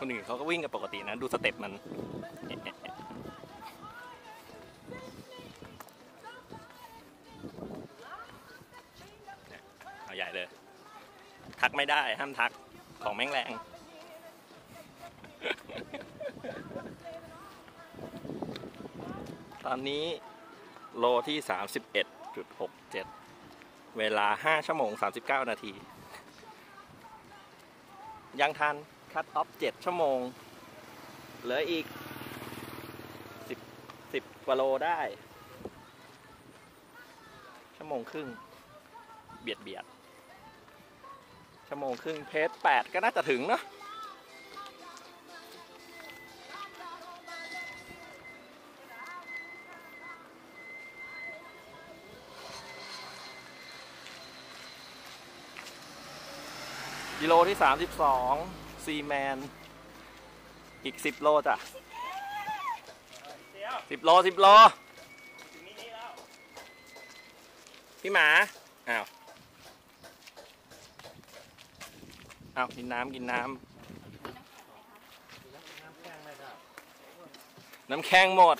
คนอื่นเขาก็วิ่งกันปกตินะ ดูสเต็ปมันเอาใหญ่เลย ทักไม่ได้ ห้ามทักของแม่งแรงตอนนี้โลที่ 31.67 เวลา 5 ชั่วโมง 39 นาที ยังทัน คัตออฟ7ชั่วโมง เหลืออีก10 10กว่าโลได้ ชั่วโมงครึ่ง เบียดเบียดชั่วโมงครึ่งเพจ8ก็น่าจะถึงเนอะกิโลที่32 ซีแมน อีก10โลจ้ะ10โล10โลพี่หมา อ้าว อ้าว กินน้ำกินน้ำ น้ำแข็งหมด